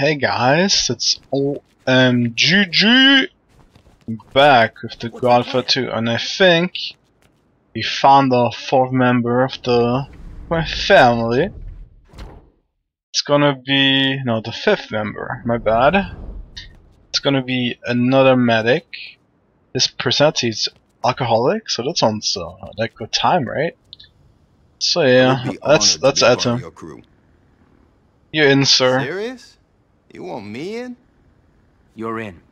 Hey guys, it's OMGG back with the Godfather 2 and I think we found the fourth member of the my family. It's gonna be no the fifth member, my bad. It's gonna be another medic. This personality is alcoholic, so that sounds uh, like good time, right? So yeah, let's let's add him. You in, sir? Serious? You want me in? You're in.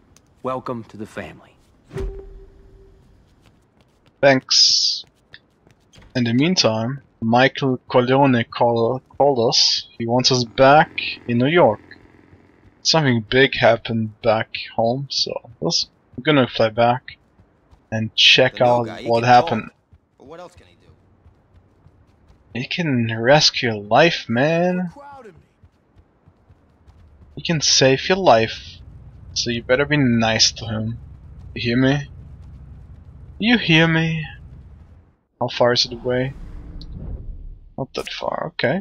Welcome to the family. Thanks. In the meantime, Michael Corleone call, called us. He wants us back in New York. Something big happened back home, so we're gonna fly back and check out guy, what happened. what else can he do? He can rescue your life, man. He can save your life. So you better be nice to him. You hear me? You hear me? How far is it away? Not that far, okay.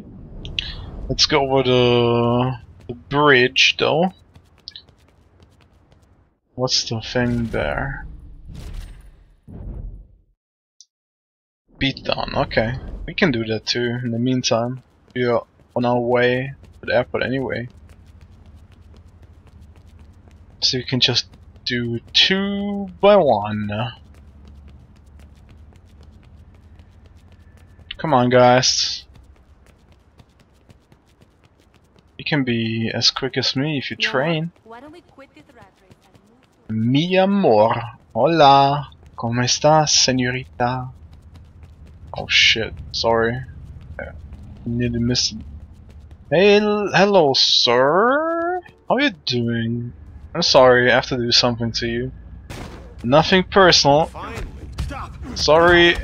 Let's go over the, the bridge though. What's the thing there? Beat down, okay. We can do that too in the meantime. We are on our way to the airport anyway. So you can just do two by one. Come on, guys. You can be as quick as me if you train. Why don't we quit this rat race and move to Mi amor. Hola. ¿Cómo estás, señorita? Oh shit. Sorry. I nearly missed it. Hey, hello, sir. How you doing? I'm sorry, I have to do something to you. Nothing personal. Sorry.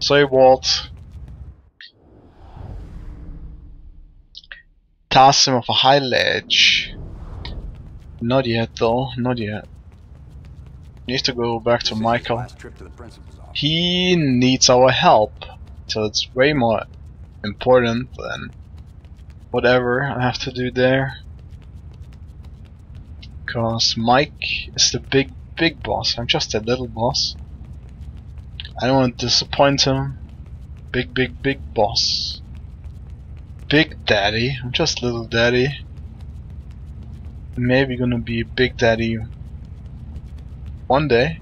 Sorry, Walt. Toss him off a high ledge. Not yet, though. Not yet. Needs to go back to Michael. He needs our help. So it's way more important than whatever I have to do there. Cause Mike is the big, big boss. I'm just a little boss. I don't want to disappoint him. Big, big, big boss. Big daddy. I'm just little daddy. Maybe gonna be big daddy one day.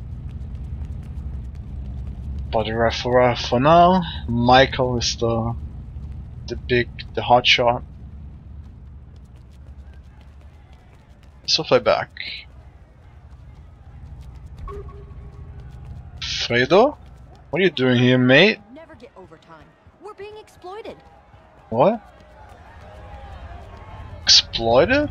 But for for now, Michael is the the big the hot shot. So fly back. Fredo? What are you doing here, mate? Never get overtime. We're being exploited. What? Exploited?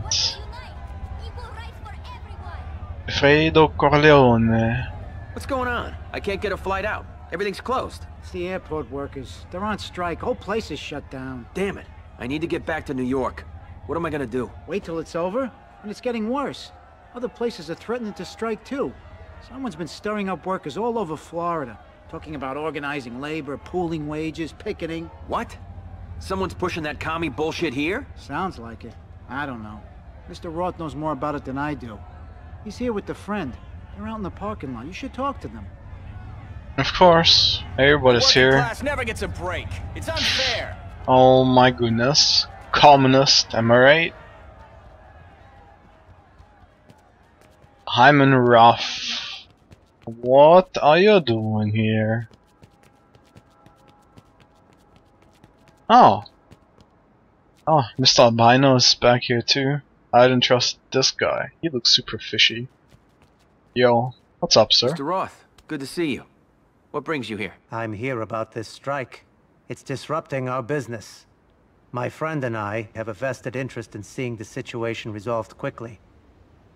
Fredo Corleone. What's going on? I can't get a flight out. Everything's closed. It's the airport workers. They're on strike. Whole place is shut down. Damn it. I need to get back to New York. What am I gonna do? Wait till it's over, and it's getting worse. Other places are threatening to strike too. Someone's been stirring up workers all over Florida, talking about organizing labor, pooling wages, picketing. What? Someone's pushing that commie bullshit here? Sounds like it. I don't know. Mr. Roth knows more about it than I do. He's here with a friend. They're out in the parking lot. You should talk to them. Of course, everybody's here. never gets a break. It's unfair. Oh my goodness. Communist, am I right? Hyman Roth. What are you doing here? Oh. Oh, Mr. Albino is back here too. I didn't trust this guy. He looks super fishy. Yo, what's up, sir? Mr. Roth, good to see you. What brings you here? I'm here about this strike. It's disrupting our business. My friend and I have a vested interest in seeing the situation resolved quickly.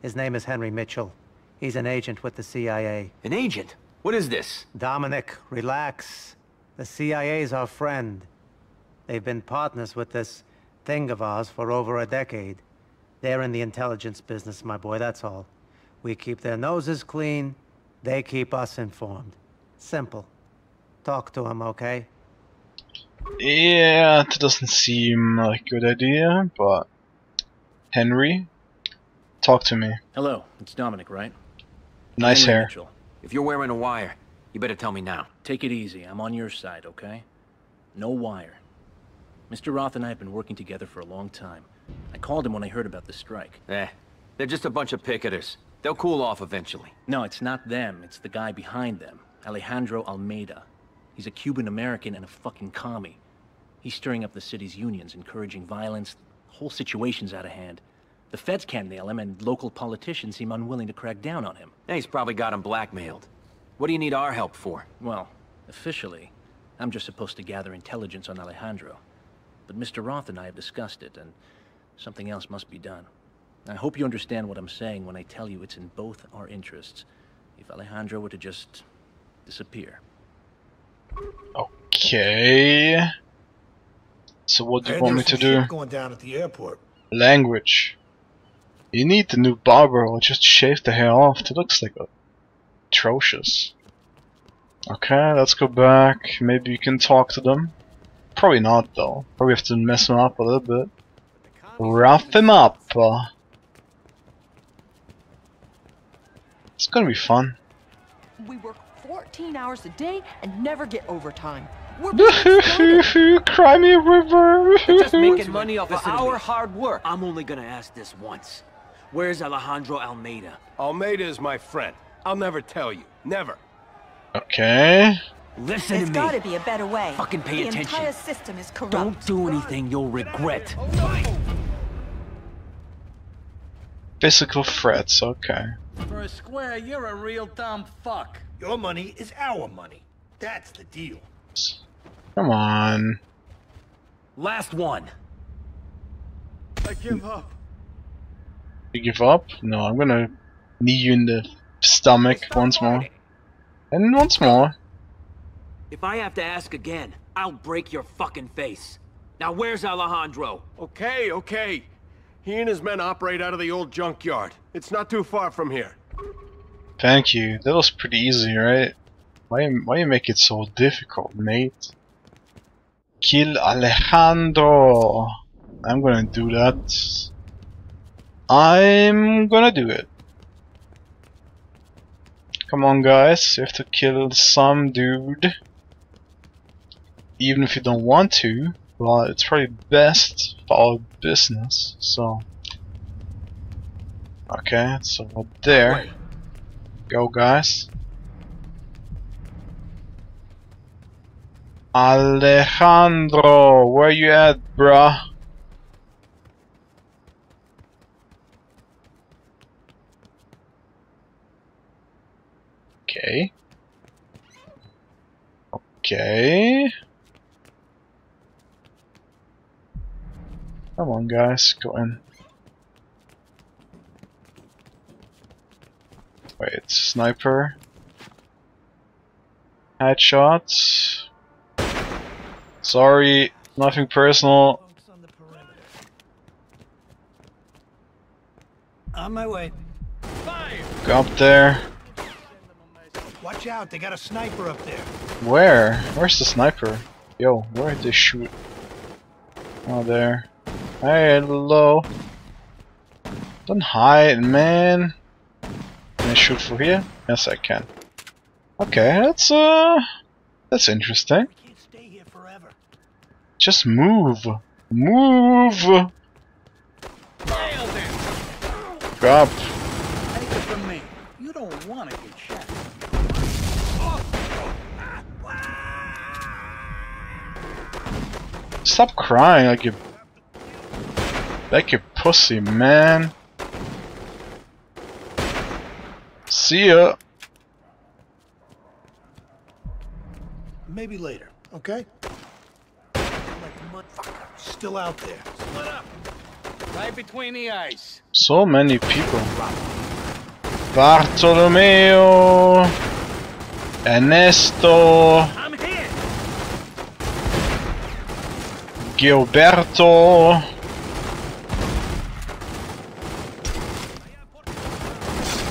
His name is Henry Mitchell. He's an agent with the CIA. An agent? What is this? Dominic, relax. The CIA's our friend. They've been partners with this thing of ours for over a decade. They're in the intelligence business, my boy, that's all. We keep their noses clean, they keep us informed. Simple. Talk to him, okay? Yeah, that doesn't seem like a good idea, but... Henry? Talk to me. Hello, it's Dominic, right? Nice Henry hair. Mitchell. If you're wearing a wire, you better tell me now. Take it easy. I'm on your side, okay? No wire. Mr. Roth and I have been working together for a long time. I called him when I heard about the strike. Eh, they're just a bunch of picketers. They'll cool off eventually. No, it's not them. It's the guy behind them. Alejandro Almeida. He's a Cuban-American and a fucking commie. He's stirring up the city's unions, encouraging violence. The whole situation's out of hand. The feds can't nail him, and local politicians seem unwilling to crack down on him. Yeah, he's probably got him blackmailed. What do you need our help for? Well, officially, I'm just supposed to gather intelligence on Alejandro. But Mr. Roth and I have discussed it, and something else must be done. I hope you understand what I'm saying when I tell you it's in both our interests. If Alejandro were to just disappear. Okay. So what do you want me to do? going down at the airport. Language. You need the new barber or just shave the hair off. It looks like a atrocious. Okay, let's go back. Maybe you can talk to them. Probably not though. Probably have to mess them up a little bit. Rough him up. Uh, it's gonna be fun. We work 14 hours a day and never get overtime. We're being exploited. Cry me a river. Just making money off of Listen to our hard work. I'm only gonna ask this once. Where's Alejandro Almeida? Almeida is my friend. I'll never tell you. Never. okay. Listen There's to gotta be a better way. Fucking pay the attention. entire system is corrupt. Don't do anything you'll regret. Physical threats, okay. For a square, you're a real dumb fuck. Your money is our money. That's the deal. Come on. Last one. I give up. You give up? No, I'm gonna knee you in the stomach once more. And once more. If I have to ask again, I'll break your fucking face. Now where's Alejandro? Okay, okay. He and his men operate out of the old junkyard. It's not too far from here. Thank you. That was pretty easy, right? Why, why you make it so difficult, mate? Kill Alejandro. I'm gonna do that. I'm gonna do it. Come on, guys. You have to kill some dude. Even if you don't want to, well, it's probably best for our business. So, okay, so we're there. Go, guys. Alejandro, where you at, bruh? Okay. Okay. Come on, guys, go in. Wait, sniper. Headshots. Sorry, nothing personal. On my way. Go up there. Watch out, they got a sniper up there. Where? Where's the sniper? Yo, where did they shoot? Oh, there. Hey, hello. Don't hide, man. Can I shoot from here? Yes, I can. Okay, that's uh, that's interesting. We can't stay here forever. Just move, move. Up. Take it from me. You don't want to get shot. Stop crying like you, like you pussy, man. See ya. Maybe later, okay? Like still out there. Split up. Right between the eyes. So many people. Bartolomeo. Ernesto. I'm here. Gilberto.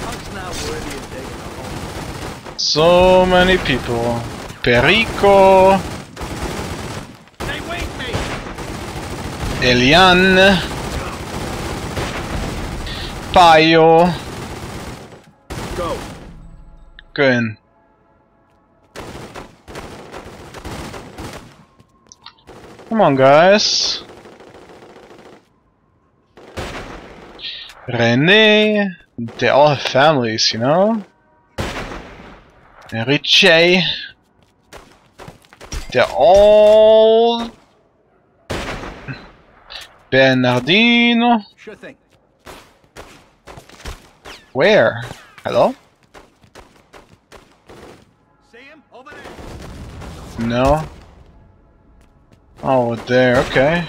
Punk's not worthy of taking a home. So many people. Perico. Elian. Paio. Go. Good. Come on, guys. Rene. They all have families, you know? Enrique. They're all... Bernardino. Sure thing. Where? Hello? See him? Over there. No. Oh, there, okay.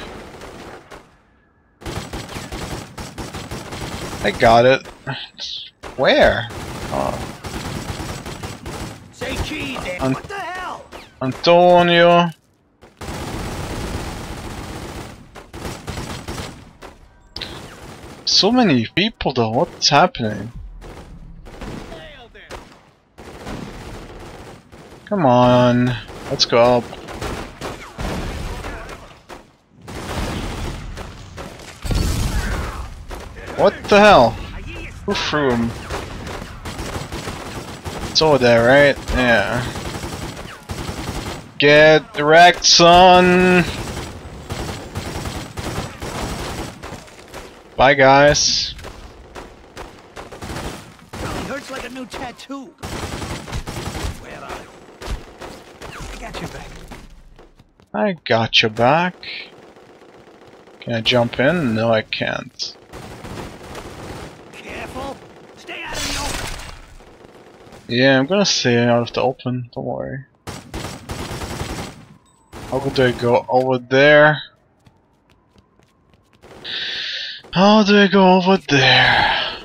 I got it. Where? Oh. An- What the hell? Antonio. So many people though, what's happening? Come on, let's go up. What the hell? Who threw him? It's over there, right? Yeah. Get wrecked, son! Bye, guys. It hurts like a new tattoo. Where are you? I got your back. I got your back. Can I jump in? No, I can't. Yeah, I'm gonna stay out of the open, don't worry. How do I go over there? How do I go over there?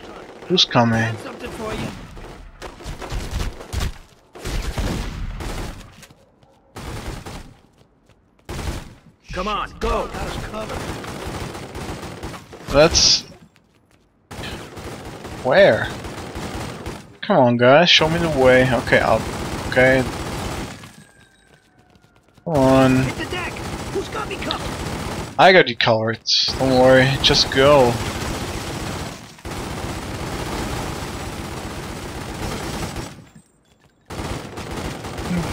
Who's coming? Something for you. Come on, go. Got us covered. Let's... Where? Come on guys, show me the way. Okay, I'll... Okay. Come on. Hit the deck. Who's got me covered? I got you covered. Don't worry, just go.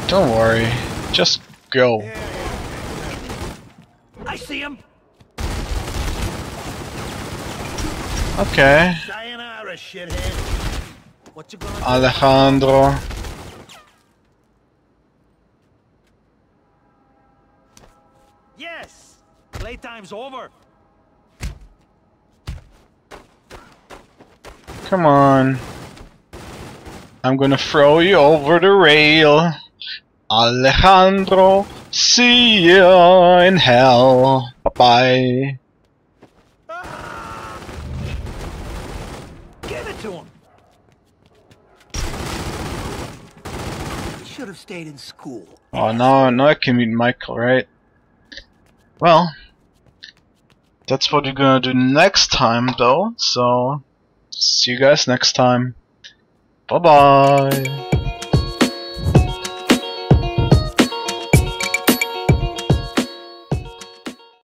Don't worry, just go. I see him. Okay, Sayonara, shithead. What you gonna do? Alejandro. Yes. Playtime's over. Come on. I'm gonna throw you over the rail. Alejandro, see you in hell. Bye bye. Ah! Give it to him. Should have stayed in school. Oh, now, now I can meet Michael, right? Well, that's what we're gonna do next time, though. So, see you guys next time. Bye bye.